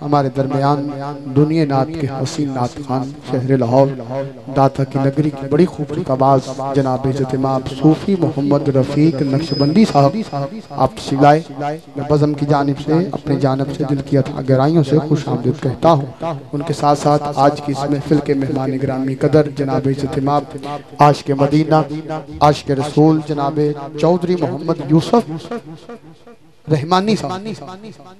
हमारे दरमियान दुनिया नात के हसीन नात खान, शहर लाहौर, दाता की नगरी की बड़ी खूबसूरत आवाज़, जनाब इजतमाब सूफी मोहम्मद रफ़ीक नक्शबंदी साहब, आप सिलाए बज़म की जानब से, अपनी जानब से दिल की गहराइयों से खुश आमदीद कहता हूँ। उनके साथ साथ आज की इस महफिल के मेहमान ग्रामी कदर, जनाब इजतमाब आश के मदीना आश के रसूल, जनाब चौधरी मोहम्मद यूसुफ रहमानी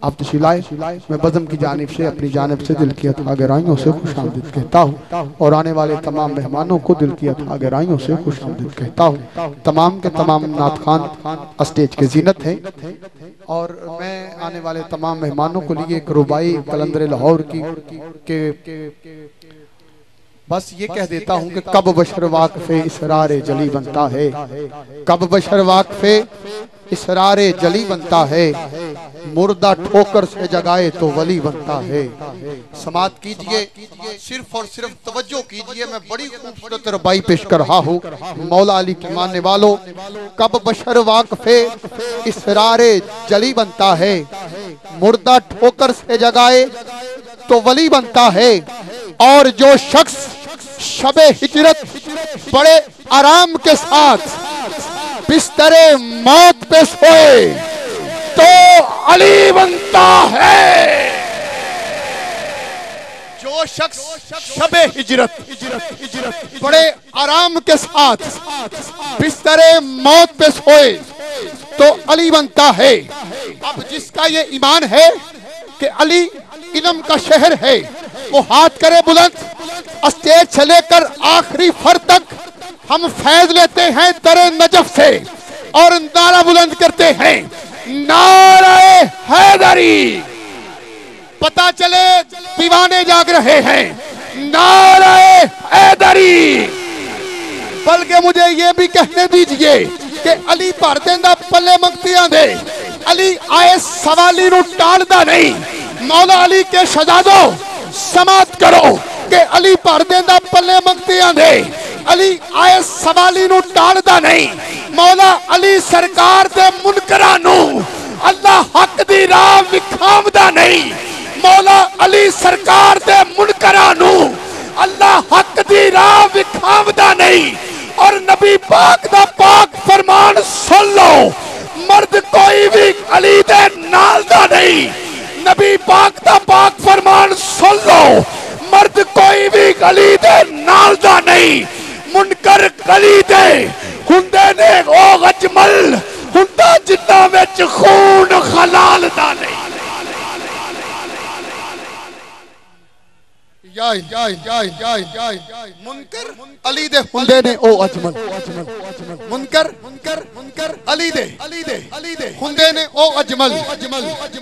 आप तशीलाए मैं बज़म की जानब से, अपनी जानब से दिल की अथा गहराइयों से खुश आमदीद कहता हूँ। और आने वाले तमाम मेहमानों को दिल की अथा गहराइयों से खुश आमदीद कहता हूँ। तमाम के तमाम नात खान स्टेज के जीनत हैं। और मैं आने वाले तमाम मेहमानों को लिए एक रुबाई कलंदर लाहौर की बस ये कह देता हूँ कि कब बशर वाकफे इसरार जली बनता है। कब बशर वाकफे इसरार जली बनता है। मुर्दा ठोकर से जगाए तो वली बनता है। समात कीजिए, सिर्फ़ और सिर्फ़ तवज्जो कीजिए। मैं बड़ी खूबसूरत रबाई पेश कर रहा हूँ। मौला अली के मानने वालों, कब बशर वाकफे इसरार जली बनता है। मुर्दा ठोकर से जगाए तो वली बनता है। और जो शख्स शबे हिजरत बड़े आराम के साथ बिस्तरे मौत पे सोए तो अली बनता है। जो शख्स शबे हिजरत हिजरत हिजरत बड़े आराम के साथ बिस्तरे मौत पे सोए तो अली बनता है। अब जिसका ये ईमान है कि अली इलम का शहर है, वो हाथ करे बुलंद स्टेज से लेकर आखिरी फर तक हम फैज लेते हैं दर नजफ से और नारा बुलंद करते हैं। नारे हैदरी। पता चले दीवाने जाग रहे हैं। नारे हैदरी। बल्कि मुझे ये भी कहने दीजिए कि अली भर देंदा पल्ले मंगतियाँ दे। अली आए सवाली नु टालदा नहीं। मौला अली के शहजादो समाप्त करो कि अली भर देंदा पल्ले मंगतियाँ दे। अली आए सवाली नु टालदा नहीं। मौला अली सरकार दे मुनकरां अल्लाह हक दी राह विखामदा नहीं। मौला अली सरकार दे मुनकरां अल्लाह हक दी राह विखामदा नहीं। और नबी पाक दा पाक फरमान सुन लो, मर्द कोई भी अली दे नाल दा नहीं। नबी पाक दा पाक फरमान सुन लो, मर्द कोई भी अली दे नाल दा नहीं। मुनकर गली दे। हुंदे ने ओ अजमल।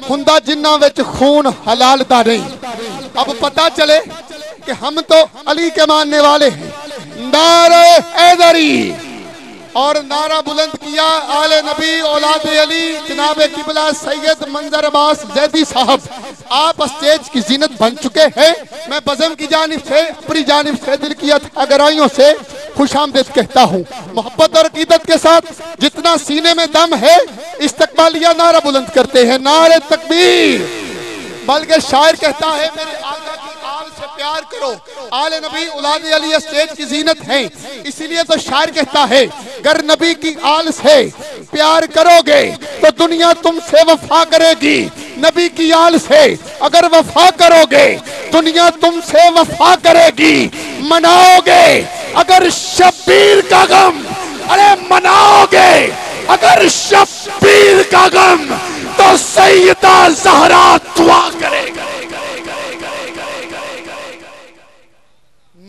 हुंदा जिन्ना विच खून हलाल दा नहीं अब पता चले कि हम तो अली के मानने वाले हैं। नारे हैदरी। और नारा बुलंद किया आले नबी औलाद अली, जनाब किबला सैयद मंजर अब्बास जैदी साहब। आप स्टेज की जीनत बन चुके हैं। मैं बजम की जानिब से अपनी जानिब से दिल की अगराइयों से खुश आमदेद कहता हूँ। मोहब्बत और अकीदत के साथ जितना सीने में दम है इस्तकबालिया नारा बुलंद करते हैं। नारे तकबीर। बल्कि शायर कहता है, मेरे आका की प्यार करो। आले नबी उलाद अली स्टेज की जीनत है। इसीलिए तो शायर कहता है, गर नबी की आल से प्यार करोगे तो दुनिया तुमसे वफा करेगी। नबी की आल से अगर वफा करोगे, दुनिया तुमसे वफा करेगी। मनाओगे, अगर शब्बीर का गम, अरे मनाओगे, अगर शब्बीर का गम तो सैयदा जहरा दुआ करेगा।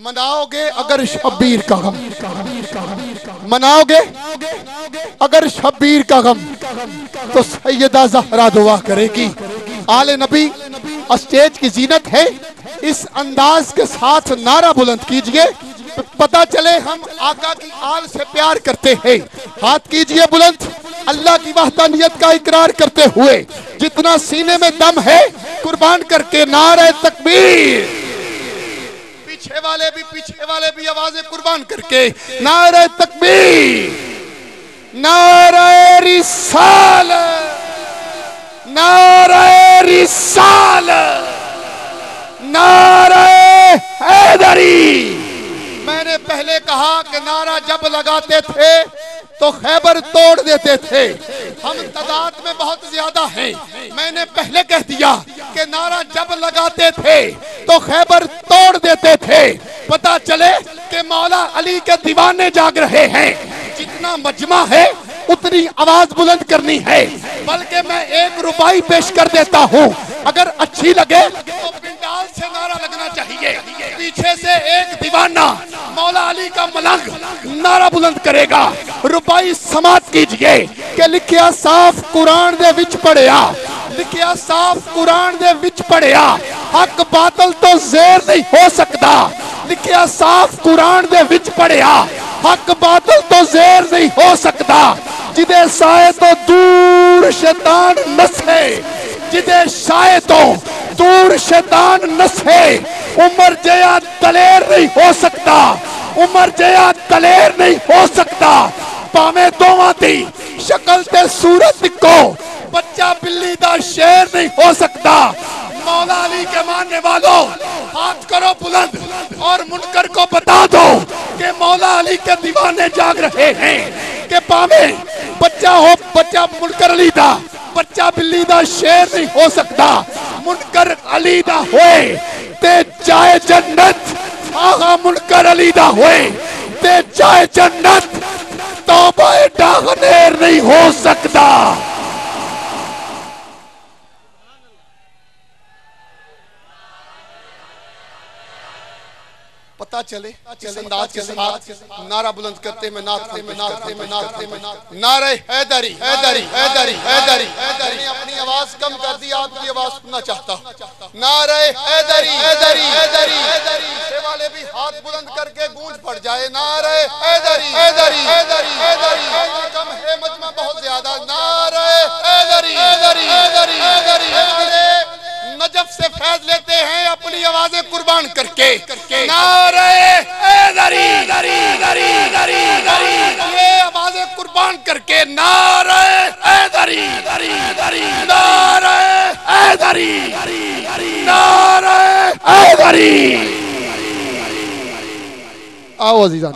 मनाओगे अगर शब्बीर का गम? मनाओगे? अगर शब्बीर का गम तो सैयदा जहरा दुआ करेगी। आले नबी स्टेज की जीनत है। इस अंदाज के साथ नारा बुलंद कीजिए। पता चले हम आका की आल से प्यार करते हैं। हाथ कीजिए बुलंद। अल्लाह की वहदानियत का इकरार करते हुए। जितना सीने में दम है कुर्बान करके नारे तकबीर। पीछे वाले भी, पीछे वाले भी आवाज़ें कुर्बान करके। नारे तकबीर, नारे रिसाल नारे रिसाल, नारे हैदरी। मैंने पहले कहा कि नारा जब लगाते थे तो खैबर तोड़ देते थे। हम तादाद में बहुत ज़्यादा हैं। मैंने पहले कह दिया कि नारा जब लगाते थे तो खैबर तोड़ देते थे। पता चले कि मौला अली के दीवाने जाग रहे हैं। जितना मजमा है, उतनी आवाज़ बुलंद करनी है। बल्कि मैं एक रुपाई पेश कर देता हूँ। अगर अच्छी लगे तो पिंडाल से नारा लगना चाहिए। पीछे से एक दीवाना, मौला अली का मलंग, नारा बुलंद करेगा। रुपाई समाप्त कीजिए कि लिखिया साफ़ कुरान दे विच पढ़िया। लिखिया साफ़ कुरान दे विच पढ़िया। हक बातल तो जेर नहीं हो सकता लिखिया साफ़ कुरान दे विच पढ़िया हक बातल तो जेर नहीं हो सकता जिदे साए तो दूर शैतान नसे जिदे शाये तो दूर शैतान नसे उमर जया दलेर नहीं हो सकता उमर जया दलेर नहीं हो सकता भावे दोवां दी शक्ल ते सूरत को बच्चा बिल्ली दा शेर नहीं हो सकता मौला अली के मानने वालों, हाथ करो बुलंद और मुनकर को बता दो कि मौला अली के दीवाने जाग रहे हैं कि पावे बच्चा हो, बच्चा मुनकर अली दा, बच्चा बिल्ली दा शेर नहीं हो सकता। मुनकर अली दा होए ते चाहे जन्नत आगा मुनकर अली दा होए ते चाहे जन्नत, तौबा डागनेर नहीं हो सकता। पता चले इस अंदाज के साथ नारा बुलंद करते में नाथ में नाथ में नाथ में नारे हैदरी हैदरी हैदरी हैदरी हैदरी। अपनी आवाज़ कम कर दी आपकी आवाज़ सुनना चाहता नारे हैदरी हैदरी हैदरी। हैदरी। वाले भी हाथ बुलंद करके गूंज पड़ जाए। नारे हैदरी हैदरी हैदरी। हैदरी। कुर्बान करके। नारे दरी दरी दरी दरी आवाज़ें कुर्बान करके। नारे दरी दरी आओ अजीजान